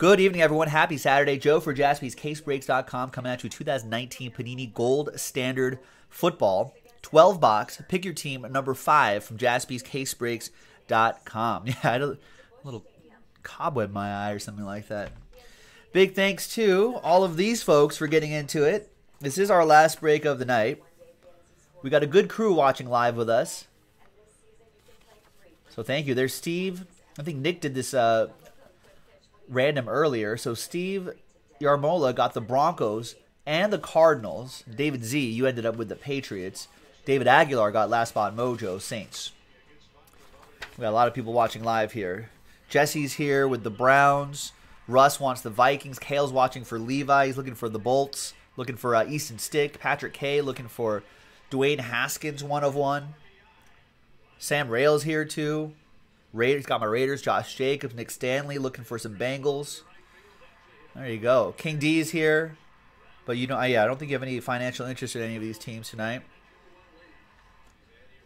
Good evening, everyone. Happy Saturday. Joe for jaspyscasebreaks.com coming at you 2019 Panini Gold Standard Football. 12 box. Pick your team number 5 from jaspyscasebreaks.com. Yeah, I had a little cobweb in my eye or something like that. Big thanks to all of these folks for getting into it. This is our last break of the night. We got a good crew watching live with us. So thank you. There's Steve. I think Nick did this uh, random earlier. So Steve Yarmola got the Broncos and the Cardinals. David Z, you ended up with the Patriots. David Aguilar got last spot mojo Saints. We got a lot of people watching live here. Jesse's here with the Browns. Russ wants the Vikings. Kale's watching for Levi. He's looking for the Bolts. Looking for uh, Easton Stick. Patrick K looking for Dwayne Haskins, one of one. Sam Rails here too. Raiders got my Raiders. Josh Jacobs, Nick Stanley looking for some Bengals. There you go. King D is here, but you know, yeah, I don't think you have any financial interest in any of these teams tonight.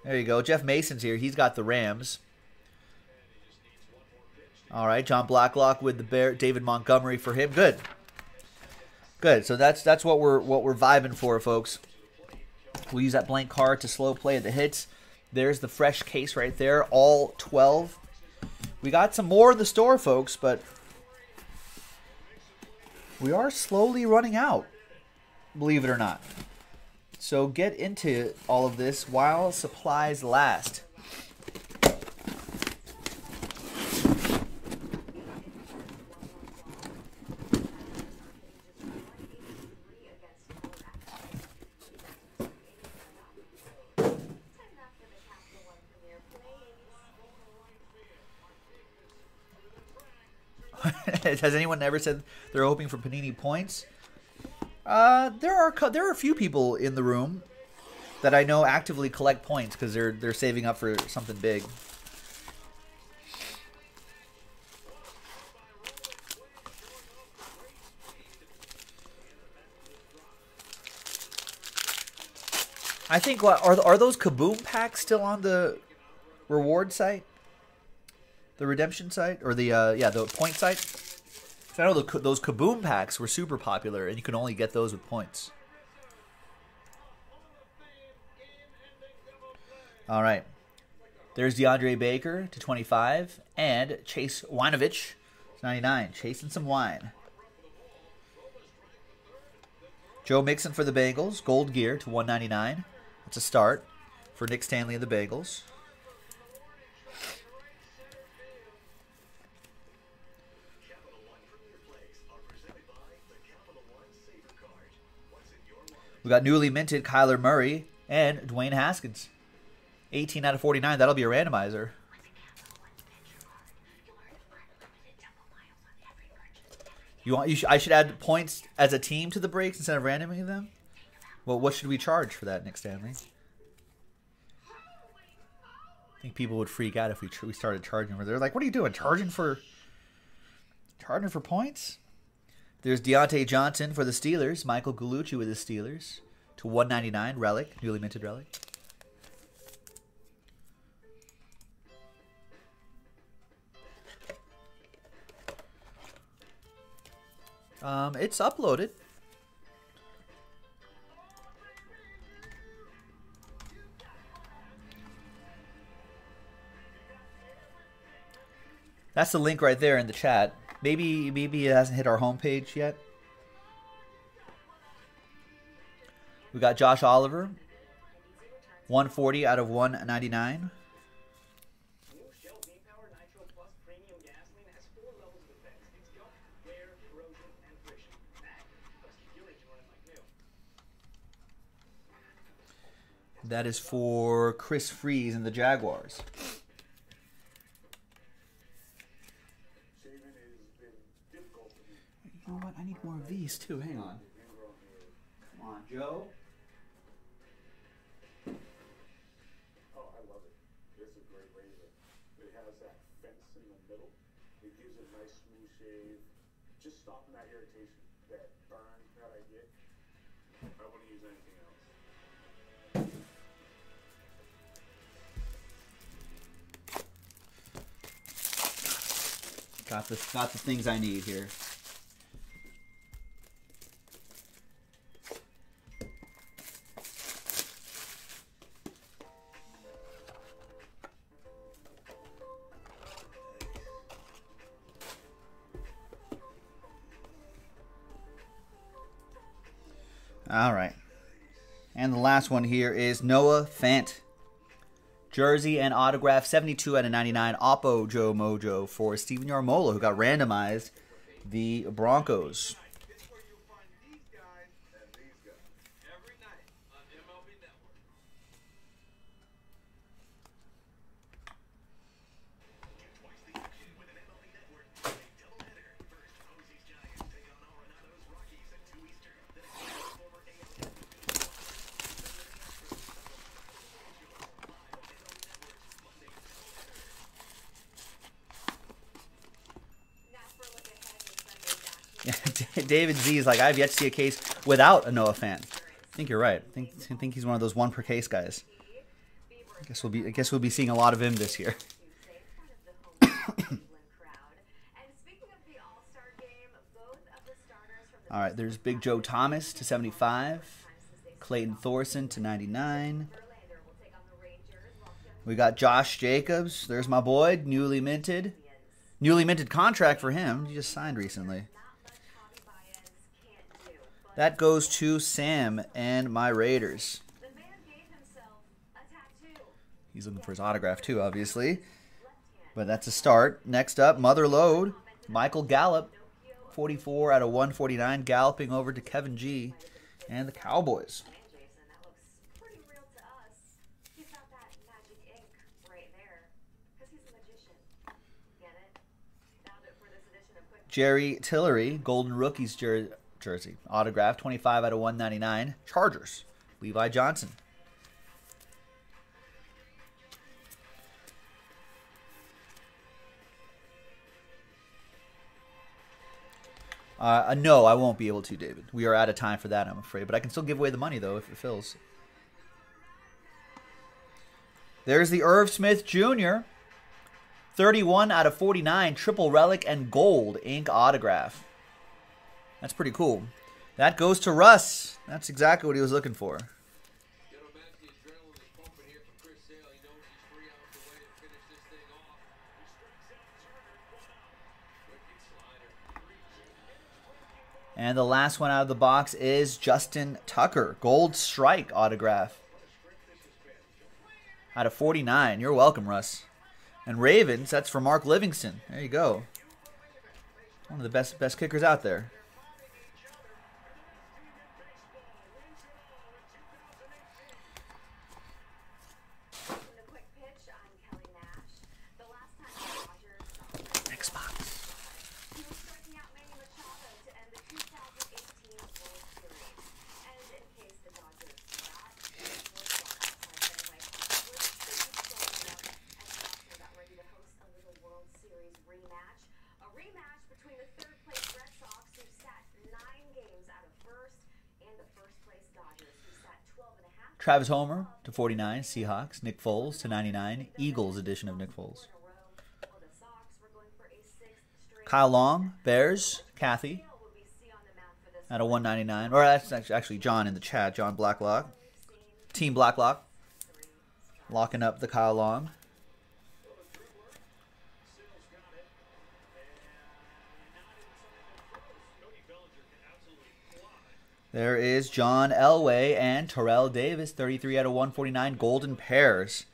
There you go. Jeff Mason's here. He's got the Rams. All right, John Blacklock with the Bear. David Montgomery for him. Good. Good. So that's that's what we're what we're vibing for, folks. We'll use that blank card to slow play the hits. There's the fresh case right there, all 12. We got some more in the store, folks, but we are slowly running out, believe it or not. So get into all of this while supplies last. Has anyone ever said they're hoping for Panini points? Uh, there are there are a few people in the room that I know actively collect points because they're they're saving up for something big. I think what are are those Kaboom packs still on the reward site? the redemption site or the uh, yeah the point site. I know the, those Kaboom packs were super popular, and you can only get those with points. All right, there's DeAndre Baker to 25, and Chase Winovich to 99, chasing some wine. Joe Mixon for the Bengals, gold gear to 199. It's a start for Nick Stanley and the Bengals. We got newly minted Kyler Murray and Dwayne Haskins. 18 out of 49. That'll be a randomizer. You want? You sh I should add points as a team to the breaks instead of randoming them. Well, what should we charge for that, Nick Stanley? I think people would freak out if we we started charging. They're like, "What are you doing? Charging for charging for points?" There's Diontae Johnson for the Steelers. Michael Gallucci with the Steelers to 199 relic, newly minted relic. Um, it's uploaded. That's the link right there in the chat. Maybe maybe it hasn't hit our homepage yet. We got Josh Oliver, 140 out of 199. That is for Chris Freeze and the Jaguars. These too. Hang on. Come on, Joe. Oh, I love it. It's a great razor. It has that fence in the middle. It gives a nice smooth shave. Just stopping that irritation, that burn that I get. I wouldn't use anything else. Got the got the things I need here. Last one here is Noah Fant. Jersey and autograph 72 out of 99. Oppo Joe Mojo for Steven Yarmola, who got randomized the Broncos. It's where you'll find these guys and these guys. Every night on MLB Network. Twice the action with an MLB Network Friday doubleheader. First, Posey's Giants take on Arenado's Rockies at 2 Eastern. Then again, former AL David Z is like, I've yet to see a case without a Noah Fant. I think you're right. I think I think he's one of those one per case guys. I guess we'll be I guess we'll be seeing a lot of him this year. All right, there's Big Joe Thomas to 75, Clayton Thorson to 99. We got Josh Jacobs. There's my boy, newly minted. Newly minted contract for him. He just signed recently. That goes to Sam and my Raiders. He's looking for his autograph too, obviously. But that's a start. Next up, Mother Lode. Michael Gallup, 44 out of 149, galloping over to Kevin G and the Cowboys. Jerry Tillery, Golden Rookies jer- jersey. Autograph, 25 out of 199. Chargers, Levi Johnson. Uh, no, I won't be able to, David. We are out of time for that, I'm afraid. But I can still give away the money, though, if it fills. There's the Irv Smith Jr. 31 out of 49, triple relic and gold ink autograph. That's pretty cool. That goes to Russ. That's exactly what he was looking for. And the last one out of the box is Justin Tucker, gold strike autograph. Out of 49. You're welcome, Russ. And Ravens, that's for Mark Livingston. There you go. One of the best best kickers out there. Rematch between the third place Red Sox, who sat nine games out of first, and the first place Dodgers, who sat 12 and a half Travis Homer to 49, Seahawks. Nick Foles to 99, Eagles edition of Nick Foles. in a row. Well, the Sox were going for a sixth straight. Kyle Long, Bears, Kathy will be C on the mound for this out of 199. Or that's actually- actually John in the chat, John Blacklock. Team Blacklock. Locking up the Kyle Long. There is John Elway and Terrell Davis, 33 out of 149, golden pairs.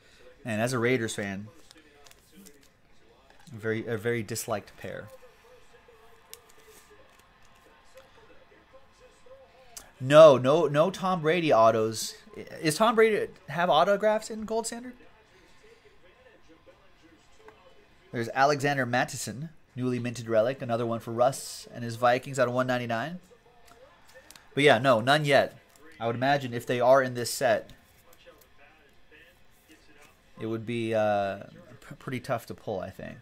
And as a Raiders fan, very a very disliked pair. No, no, no Tom Brady autos. Is Tom Brady have autographs in Gold Standard? There's Alexander Mattison, newly minted relic, another one for Russ and his Vikings out of 199. But yeah, no, none yet. I would imagine if they are in this set, it would be uh, pretty tough to pull. I think.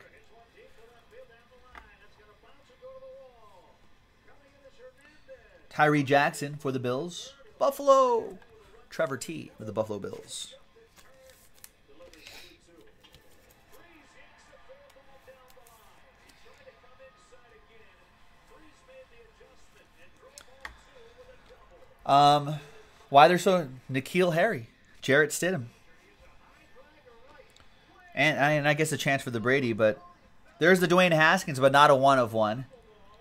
Tyree Jackson for the Bills. Buffalo. Trevor T for the Buffalo Bills. Um, why they're so N'Keal Harry, Jarrett Stidham, and and I guess a chance for the Brady, but there's the Dwayne Haskins, but not a one of one.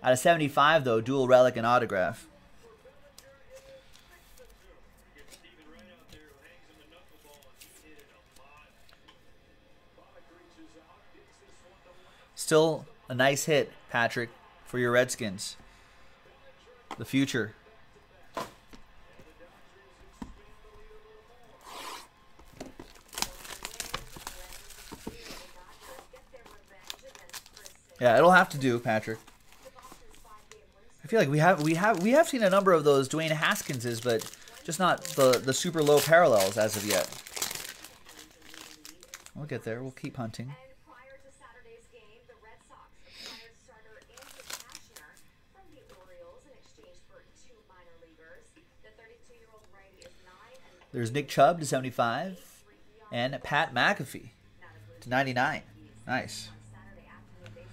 Out of 75 though, dual relic and autograph. Still a nice hit, Patrick, for your Redskins. The future. Yeah, it'll have to do, Patrick. I feel like we have we have we have seen a number of those Dwayne Haskinses, but just not the the super low parallels as of yet. We'll get there. We'll keep hunting. And prior to Saturday's game, the Red Sox acquired starter Andrew Cashner from the Orioles in exchange for two minor leaguers. The 32-year-old righty is nine and There's Nick Chubb to 75 and Pat McAfee to 99. Nice.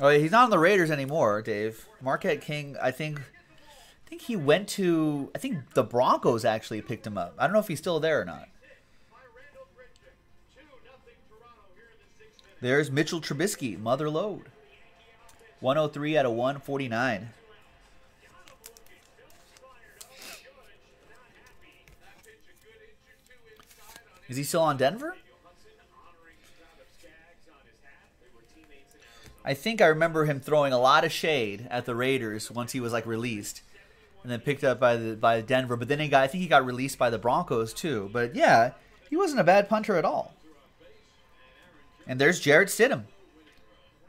Oh, he's not on the Raiders anymore, Dave. Marquette King, I think. I think he went to. I think the Broncos actually picked him up. I don't know if he's still there or not. By Randall Bridget. 2 nothing Toronto here in the sixth inning. There's Mitchell Trubisky, Mother Lode. 103 out of 149. Is he still on Denver? I think I remember him throwing a lot of shade at the Raiders once he was like released, and then picked up by the by Denver. But then he got, I think he got released by the Broncos too. But yeah, he wasn't a bad punter at all. And there's Jarrett Stidham.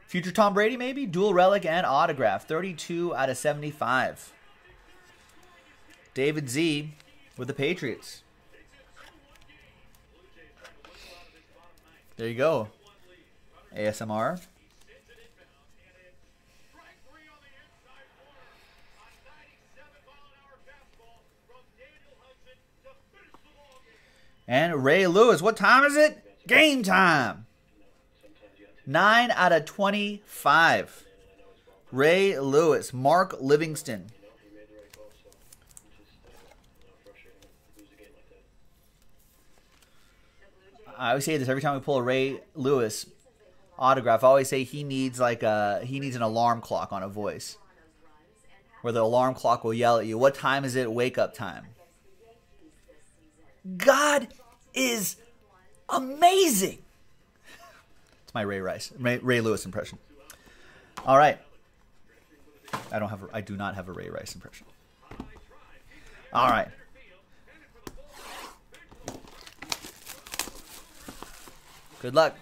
Future Tom Brady, maybe? Dual relic and autograph. 32 out of 75. David Z with the Patriots. There you go. ASMR. And Ray Lewis. What time is it? Game time. 9 out of 25. Ray Lewis. Mark Livingston. I always say this every time we pull a Ray Lewis autograph. I always say he needs like a he needs an alarm clock on a voice, where the alarm clock will yell at you, "What time is it? Wake up time." God is amazing. It's my Ray Rice, Ray, Ray Lewis impression. All right, I don't have, a, I do not have a Ray Rice impression. All right. Good luck.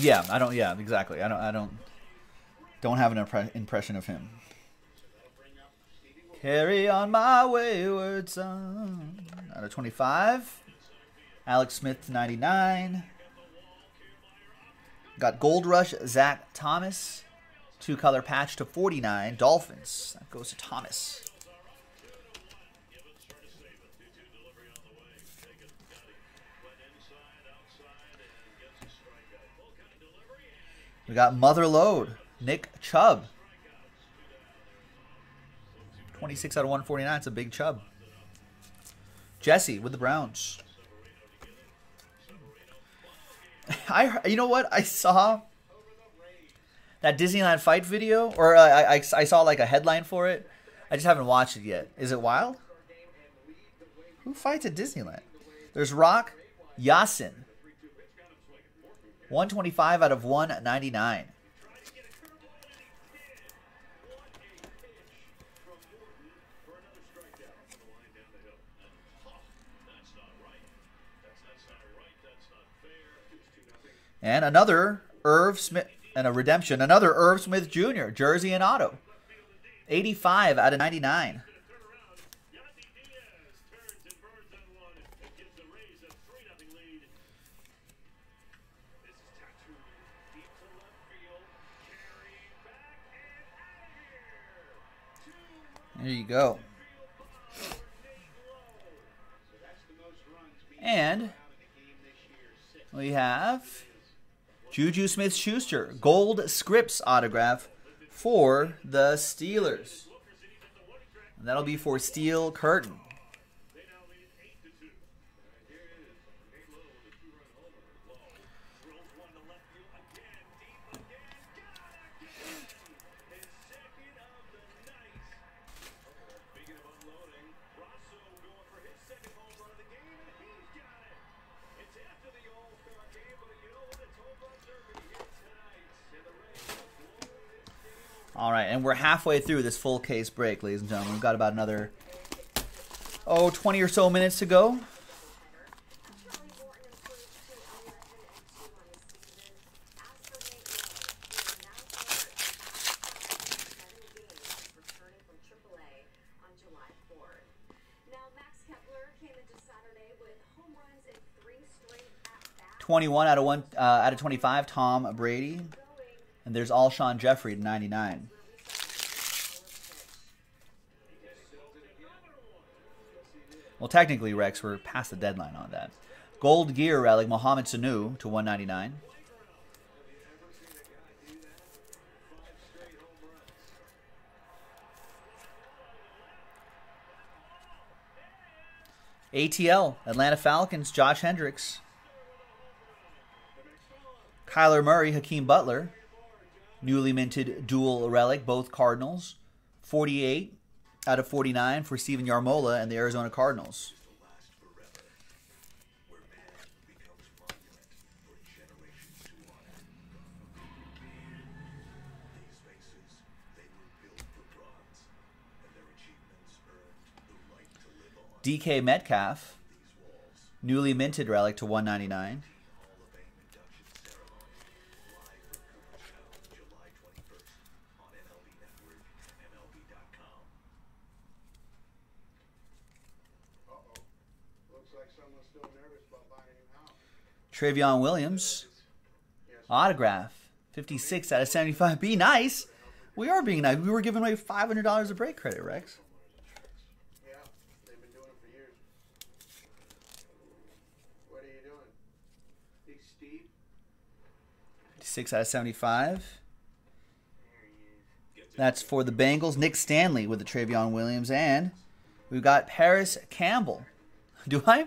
Yeah, I don't. Yeah, exactly. I don't. I don't. Don't have an impre- impression of him. Carry on my wayward son. Out of twenty-five. Alex Smith ninety-nine. Got Gold Rush Zach Thomas. Two color patch to forty-nine. Dolphins. That goes to Thomas. We got Mother Lode, Nick Chubb. 26 out of 149. It's a big Chubb. Jesse with the Browns. I you know what I saw that Disneyland fight video, or uh, I, I I saw like a headline for it. I just haven't watched it yet. Is it wild? Who fights at Disneyland? There's Rock, Ya-Sin, 125 out of 199. Tried to get a curveball and he did. What a pitch from Morton for another strikeout. The line down the hill. And, oh, that's not right. That's, that's not right. That's not fair. It's 2 nothing. And another Irv Smith and a redemption. Another Irv Smith Jr. Jersey and auto. 85 out of 99. There you go. And we have Juju Smith Schuster, gold scripts autograph for the Steelers. And that'll be for Steel Curtain. And we're halfway through this full case break, ladies and gentlemen. We've got about another, oh, 20 or so minutes to go. Charlie Morton improved to 11 and 2 on his season. As for Nate Lowe, he is now hurt. Seven games, returning from AAA on July 4th. Now, Max Kepler came into Saturday with home runs in three straight at-bats. 21 out of one uh, out of 25, Tom Brady. And there's Alshon Jeffery to 99. Well, technically, Rex, we're past the deadline on that. Gold gear relic, Mohamed Sanu to 199. ATL, Atlanta Falcons, Josh Hendricks. Kyler Murray, Hakeem Butler. Newly minted dual relic, both Cardinals. 48 out of 49 for Steven Yarmola and the Arizona Cardinals. DK Metcalf, newly minted relic to 199. Looks like someone's still nervous about buying a new house. Trayveon Williams, autograph, 56 out of 75. Be nice. We are being nice. We were giving away $500 of break credit, Rex. Yeah, they've been doing it for years. What are you doing? Hey, Steve. 56 out of 75. That's for the Bengals. Nick Stanley with the Trayveon Williams. And we've got Parris Campbell. Do I?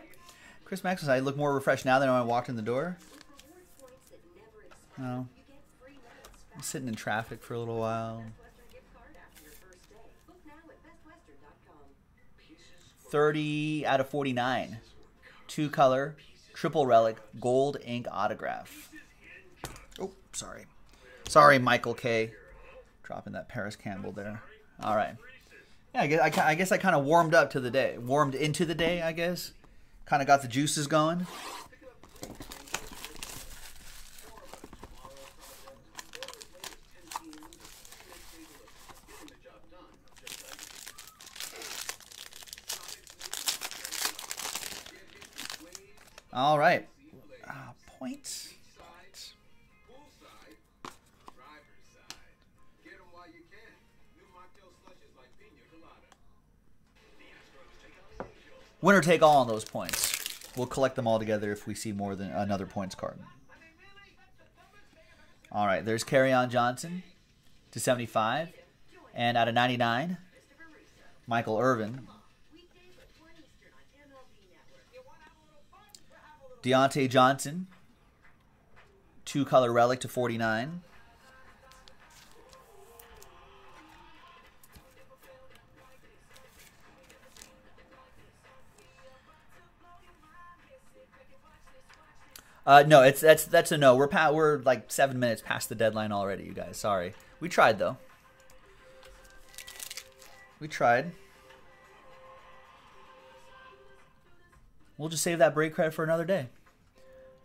Chris Maxwell said I look more refreshed now than when I walked in the door. reward points that never expire. Oh, You get free minutes I'm sitting in traffic for a little while. Best Western gift card after your first day. Book now at bestwestern.com. 30 out of 49. Two color, triple relic, gold ink autograph. Oh, sorry. Sorry, Michael K. Dropping that Parris Campbell there. All right. Yeah, I guess I, I guess I kind of warmed up to the day. Warmed into the day, I guess. Kind of got the juices going. All right. Uh, points. Winner take all on those points. We'll collect them all together if we see more than another points card. All right, there's Carry on Johnson to 75. And out of 99, Michael Irvin. Weekdays at 1 Eastern on MLB Network. You want to have a little fun? We'll have a little Diontae Johnson, two color relic to 49. Uh, no, it's that's that's a no. We're pa- we're like seven minutes past the deadline already, you guys. Sorry, we tried though. We tried. We'll just save that break credit for another day.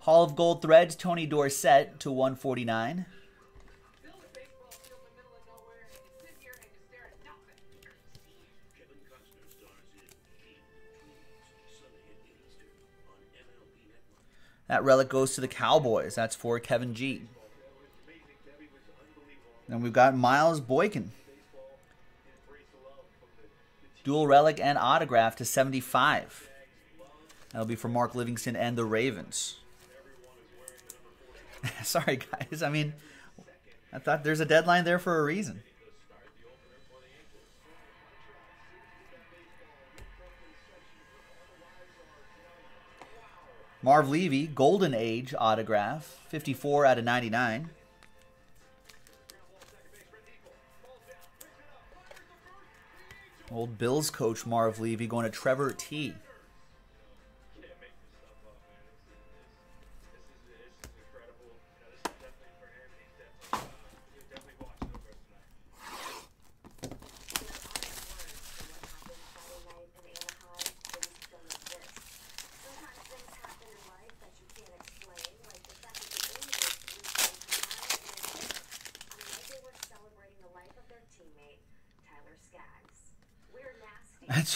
Hall of Gold Threads, Tony Dorsett to 149. That relic goes to the Cowboys. That's for Kevin G. Then we've got Miles Boykin. Dual relic and autograph to 75. That'll be for Mark Livingston and the Ravens. Sorry, guys. I mean, I thought there's a deadline there for a reason. Marv Levy, Golden Age autograph, 54 out of 99. Old Bills coach Marv Levy going to Trevor T.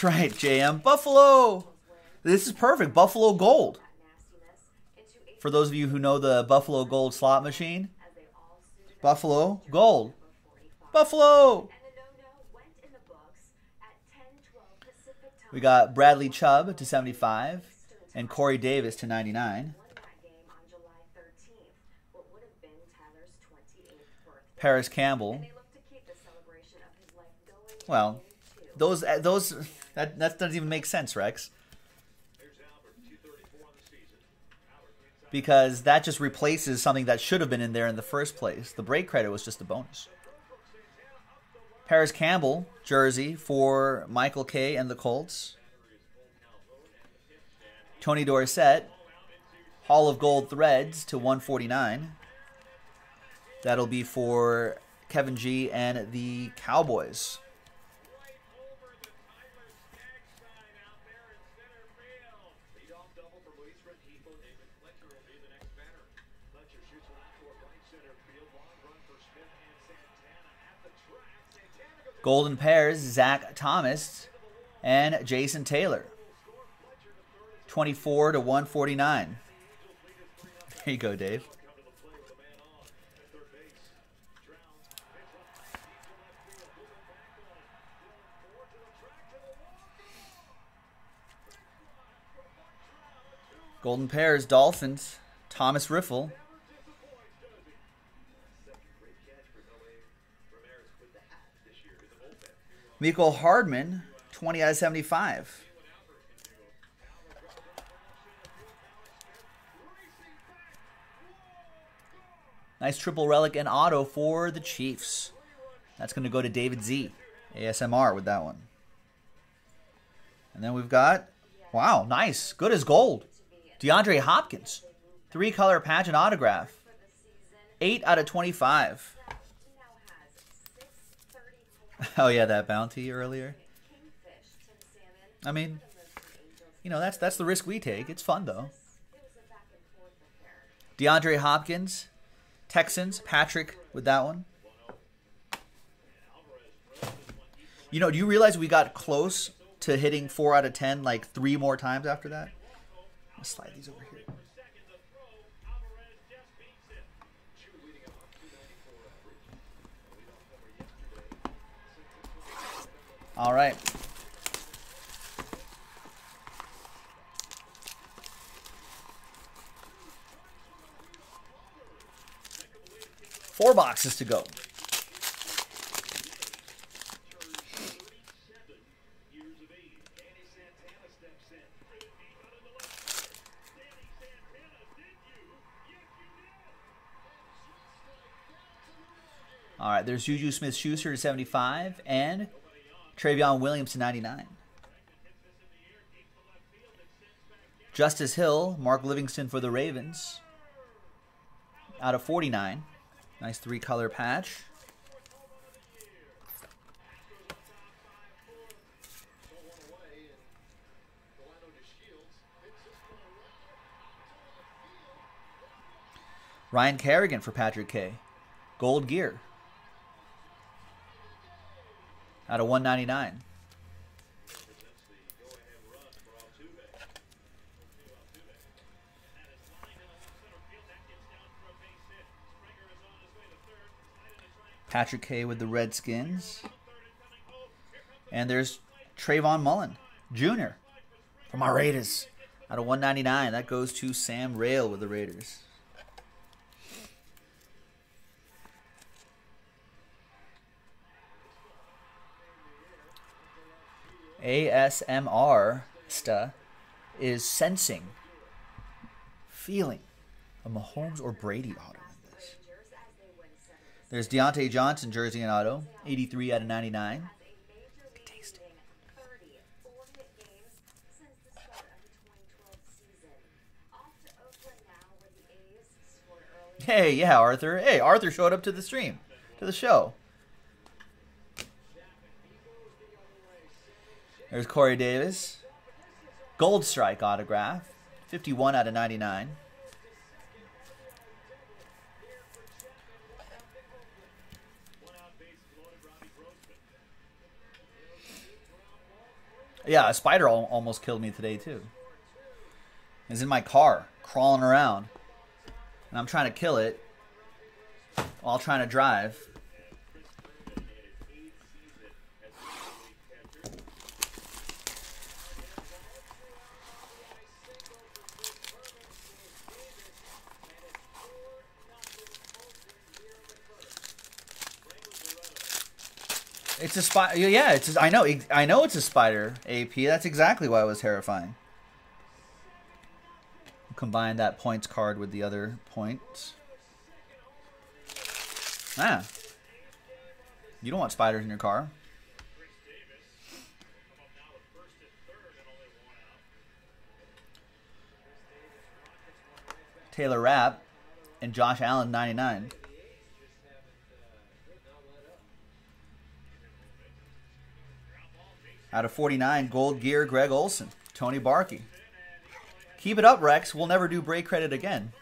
That's right, JM. Buffalo! This is perfect. Buffalo Gold. For those of you who know the Buffalo Gold slot machine, Buffalo Gold. Buffalo! We got Bradley Chubb to 75 and Corey Davis to 99. Parris Campbell. Well, those uh, those that that doesn't even make sense, Rex. Because that just replaces something that should have been in there in the first place. The break credit was just a bonus. Parris Campbell jersey for Michael K and the Colts. Tony Dorsett Hall of Gold threads to 149. That'll be for Kevin G and the Cowboys. Golden pairs, Zach Thomas and Jason Taylor. 24 to 149. There you go, Dave. Golden pairs, Dolphins, Thomas Riffle. Mecole Hardman, 20 out of 75. Nice triple relic and auto for the Chiefs. That's going to go to David Z. ASMR with that one. And then we've got, wow, nice. Good as gold. DeAndre Hopkins. Three color patch and autograph. 8 out of 25. Oh yeah, that bounty earlier. I mean, you know that's that's the risk we take. It's fun though. DeAndre Hopkins, Texans, Patrick with that one. You know, do you realize we got close to hitting four out of ten like three more times after that? Let's slide these over here. All right. Four boxes to go. All right, there's Juju Smith Schuster to 75 and Trayveon Williams to 99. Justice Hill, Mark Livingston for the Ravens. out of 49. Nice three color patch. Ryan Kerrigan for Patrick K. Gold gear. Out of 199. Patrick K with the Redskins. And there's Trayvon Mullen Jr. from our Raiders. Out of 199. That goes to Sam Rail with the Raiders. ASMR sta is sensing, feeling a Mahomes or Brady auto in this. There's Diontae Johnson jersey and auto, 83 out of 99. a major league hitting 30 four-hit games since the start of the 2012 season. Off to Oakland now, where the A's scored early. Hey, yeah, Arthur. Hey, Arthur showed up to the stream, to the show. There's Corey Davis. Gold Strike autograph, 51 out of 99. Yeah, a spider al- almost killed me today too. It's in my car, crawling around, and I'm trying to kill it while trying to drive. It's a spider. Yeah, it's. A, I know. I know it's a spider. AP. That's exactly why it was terrifying. Combine that points card with the other points. Ah. You don't want spiders in your car. Taylor Rapp and Josh Allen 99. Out of 49, Gold Gear, Greg Olsen, Tony Barkey. Keep it up, Rex. We'll never do break credit again.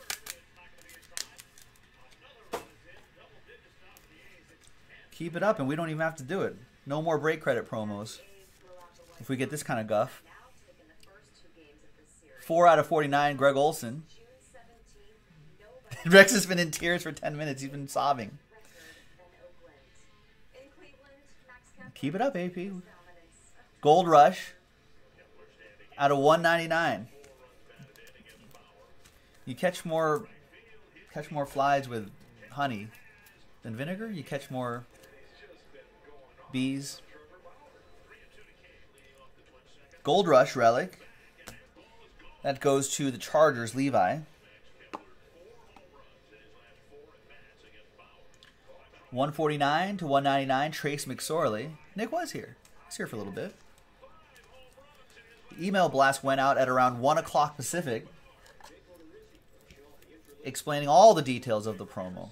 Keep it up, and we don't even have to do it. No more break credit promos. If we get this kind of guff. Now taking the first two games of this series. Four out of 49, Greg Olsen. June 17th, nobody Rex has been in tears for 10 minutes. He's been sobbing. Keep it up, AP. Gold Rush out of 199. You catch more catch more flies with honey than vinegar. You catch more bees. Gold Rush relic. That goes to the Chargers, Levi. One forty nine to one ninety nine. Trace McSorley. Nick was here. He's here for a little bit. The email blast went out at around 1 o'clock Pacific, explaining all the details of the promo.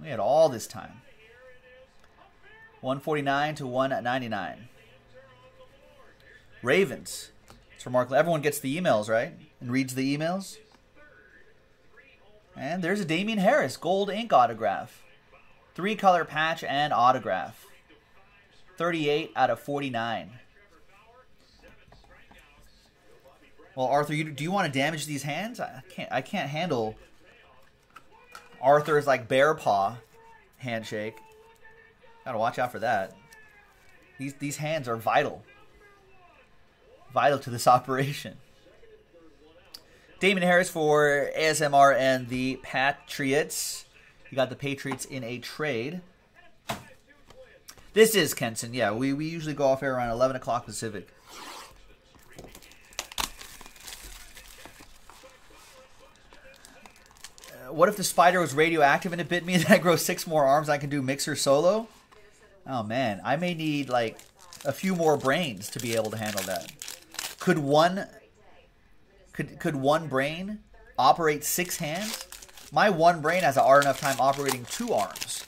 We had all this time. 149 to 199. Ravens. It's remarkable. Everyone gets the emails, right? And reads the emails. And there's a Damien Harris gold ink autograph. Three color patch and autograph. 38 out of 49. Well, Arthur, you, do you want to damage these hands? I can't. I can't handle Arthur's like bear paw handshake. Gotta watch out for that. These these hands are vital, vital to this operation. Damien Harris for ASMR and the Patriots. You got the Patriots in a trade. This is Kenson. Yeah, we, we usually go off air around 11 o'clock Pacific. What if the spider was radioactive and it bit me and I grow six more arms I can do mixer solo? Oh man, I may need like a few more brains to be able to handle that. Could one could could one brain operate six hands? My one brain has a hard enough time operating two arms,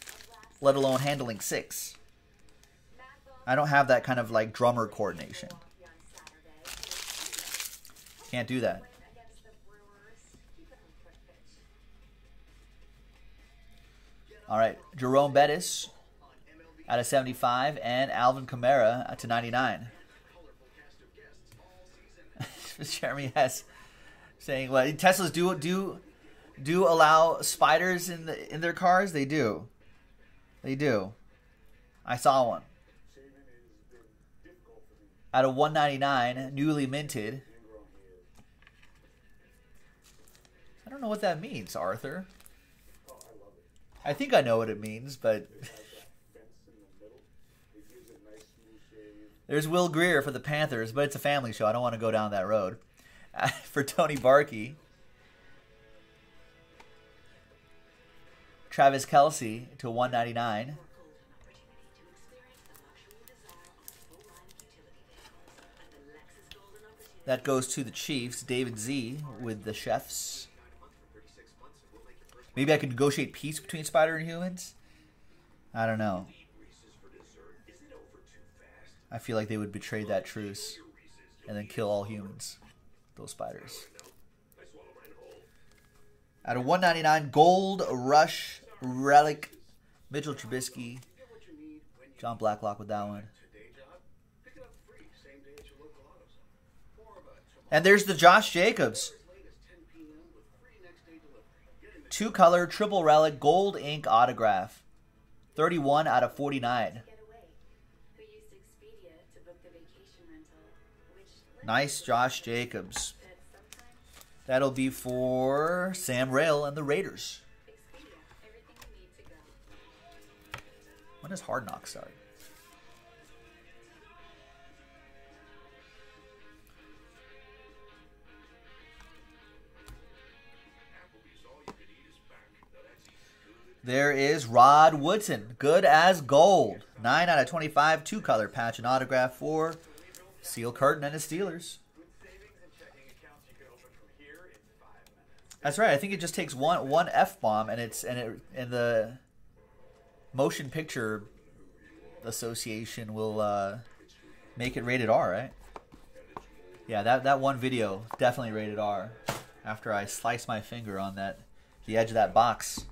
let alone handling six. I don't have that kind of like drummer coordination. Can't do that. All right, Jerome Bettis out of 75 and Alvin Kamara to 99. Jeremy Hess saying, "Well, Teslas do do do allow spiders in the in their cars. They do, they do. I saw one out of 199, newly minted. I don't know what that means, Arthur. Oh, I love it. I think I know what it means, but. There's Will Grier for the Panthers, but it's a family show. I don't want to go down that road. for Tony Barkey, Travis Kelce to 199. That goes to the Chiefs. David Z with the Chefs. Maybe I could negotiate peace between Spider and humans. I don't know. I feel like they would betray that truce and then kill all humans. Those spiders. Out of 199, Gold Rush Relic, Mitchell Trubisky, John Blacklock with that one. And there's the Josh Jacobs. Two color, triple relic, gold ink autograph. 31 out of 49. Getaway, who used Expedia to book the vacation rental, which led Nice Josh Jacobs. That'll be for Sam Rail and the Raiders. Expedia, everything you need to go. When does Hard Knock start? There is Rod Woodson, good as gold. 9 out of 25, two color patch and autograph for Seal Curtin and his Steelers. That's right. I think it just takes one one F bomb and it's and it and the motion picture association will uh, make it rated R, right? Yeah, that that one video definitely rated R. After I sliced my finger on that the edge of that box.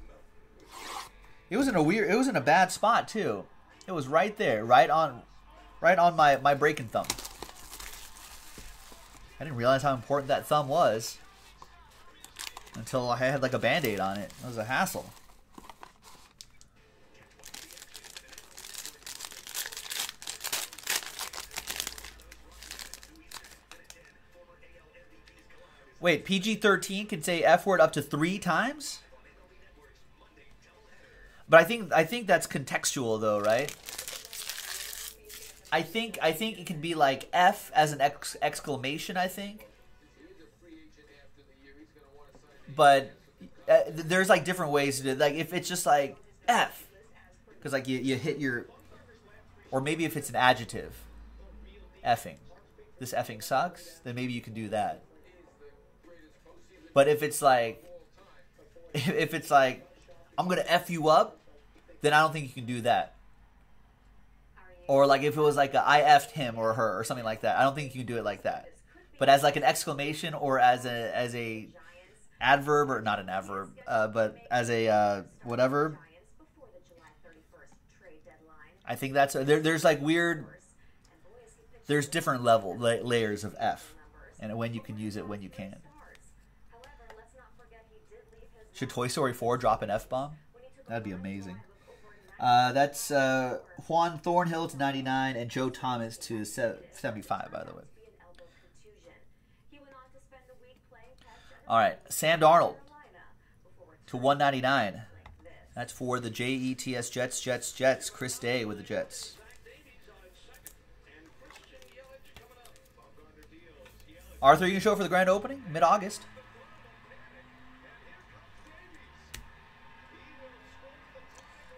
It was in a weird. It was in a bad spot too. It was right there, right on, right on my my breaking thumb. I didn't realize how important that thumb was until I had like a band-aid on it. It was a hassle. Wait, PG-13 can say F word up to three times? But I think I think that's contextual though, right? I think I think it can be like F as an ex- exclamation. I think, but uh, there's like different ways to do it. Like if it's just like F, because like you, you hit your, or maybe if it's an adjective, effing. This effing sucks. Then maybe you can do that. But if it's like, if it's like, I'm gonna f you up, then I don't think you can do that. Or like if it was like a, I effed him or her or something like that, I don't think you can do it like that. But as like an exclamation or as a as a adverb or not an adverb, uh, but as a uh, whatever, Giants before the July 31st trade deadline. I think that's there. There's like weird. And boys, he picked There's different level la- layers of F, and when you can use it, when you can. stars. However, let's not forget he did leave his Should Toy Story 4 drop an F bomb? That'd be amazing. Uh, that's uh, Juan Thornhill to 99 and Joe Thomas to 75, by the way. All right, Sam Darnold to 199. That's for the JETS Jets, Jets, Jets. Chris Day with the Jets. Arthur, you can show for the grand opening mid August.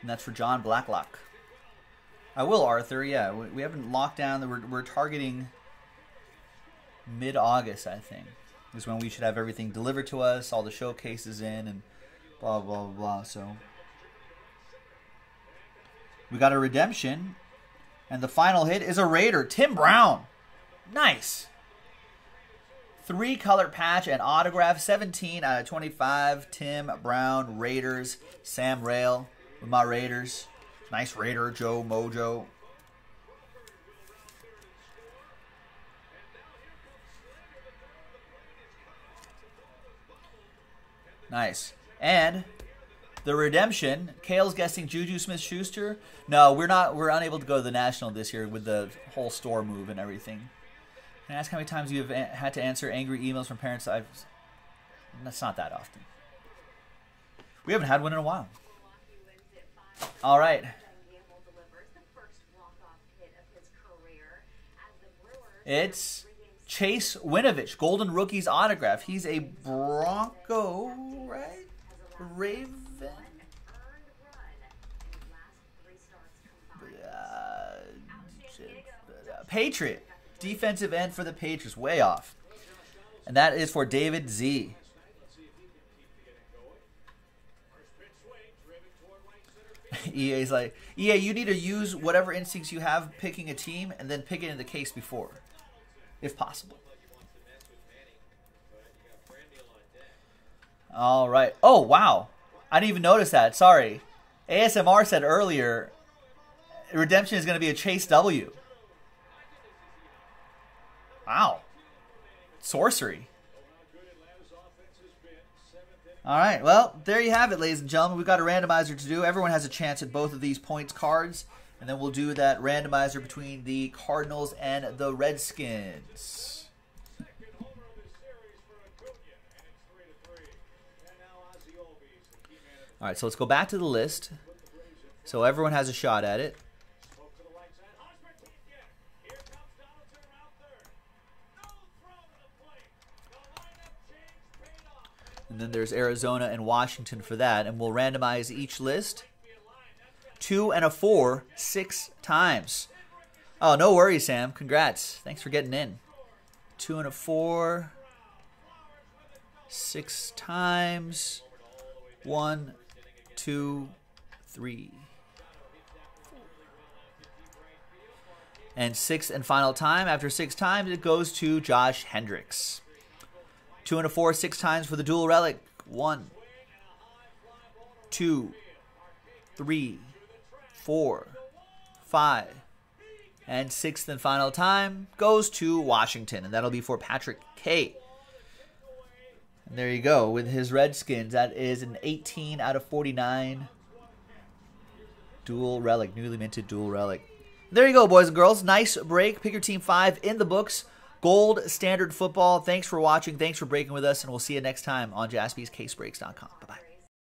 And that's for John Blacklock. I will, Arthur. Yeah, we, haven't locked down. We're, we're targeting mid August, I think, is when we should have everything delivered to us, all the showcases in, and blah, blah, blah, blah. So we got a redemption. And the final hit is a Raider, Tim Brown. Nice. Three color patch and autograph, 17 out of 25. Tim Brown, Raiders, Sam Rail with my Raiders. Nice Raider, Joe Mojo. Nice. And the redemption, Kale's guessing Juju Smith Schuster. No, we're not we're unable to go to the national this year with the whole store move and everything. Can I ask how many times you've had to answer angry emails from parents? I've that's not that often. We haven't had one in a while. Milwaukee wins it five. All right. It's Chase Winovich, Golden Rookies autograph. He's a Bronco, right? Raven. Uh, Patriot. Defensive end for the Patriots. Way off. And that is for David Z. EA's like, EA, you need to use whatever instincts you have picking a team and then pick it in the case before, if possible. All right. Oh, wow. I didn't even notice that. Sorry. ASMR said earlier redemption is going to be a Chase W. Wow. Sorcery. All right. Well, there you have it, ladies and gentlemen. We've got a randomizer to do. Everyone has a chance at both of these points cards. And then we'll do that randomizer between the Cardinals and the Redskins. All right. So let's go back to the list. So everyone has a shot at it. And then there's Arizona and Washington for that. And we'll randomize each list. Two and a four, six times. Oh, no worries, Sam. Congrats. Thanks for getting in. Two and a four, six times. One, two, three. And sixth and final time. After six times, it goes to Josh Hendricks. Two and a four, six times for the dual relic. One, two, three, four, five, and sixth and final time goes to Washington, and that'll be for Patrick K. And there you go with his Redskins. That is an 18 out of 49 dual relic, newly minted dual relic. There you go, boys and girls. Nice break. Pick your team five in the books. Gold standard football. Thanks for watching. Thanks for breaking with us, and we'll see you next time on jaspyscasebreaks.com. Bye bye.